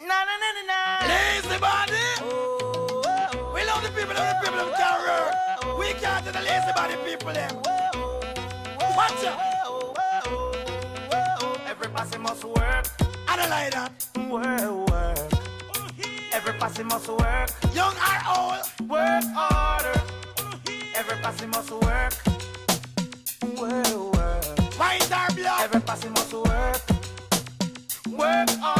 Na na na na na. Lazy body. We love the people, love the people, them can't work. We can't do the lazy body people, them. Watch out. Every posse must work. I don't like that. Work, work. Every posse must work. Young or old. Work harder. Every posse must work. Work, work. White or black. Every posse must work. Work hard.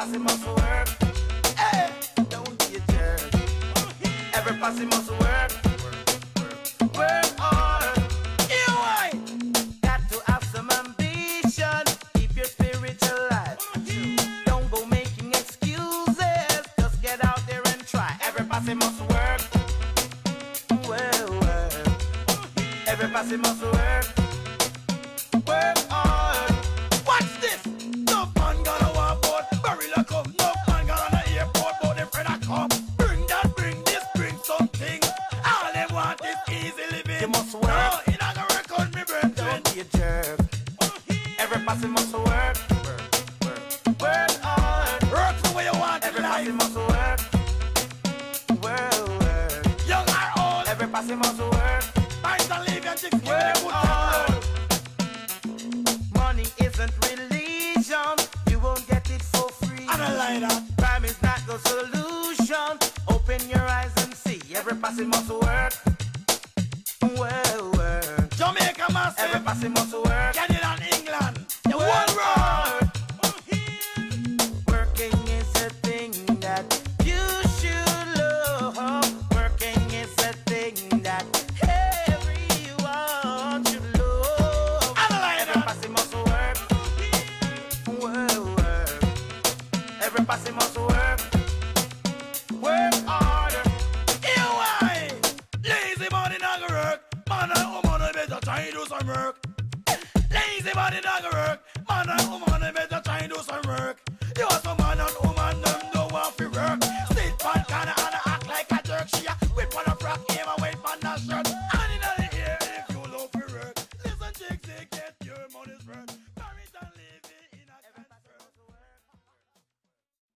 Every posse must work. Hey, don't be a jerk. Every posse must work. Work hard. You why? Got to have some ambition. Keep your spirit alive. Don't go making excuses. Just get out there and try. Every posse must work. Well, work. Every posse must work. Work must work. No, it not gonna me, brethren. Don't be a jerk. Oh, Every posse must work. Work hard. Work you want Every must work. Well, work. Young or old. Every must work. And leave and chicks Work hard. Money isn't religion. You won't get it for free. I don't like that. Crime is not the solution. Open your eyes and see. Every must work. Every massive. posse must work. Canada and England. The Work whole world. Working is a thing that you should love. Working is a thing that everyone should love. I Every posse must work. Well, work. Every posse must work. Work harder. some work. Lazy body, it not work. Man and woman, they better try and do some work. You are some man and woman,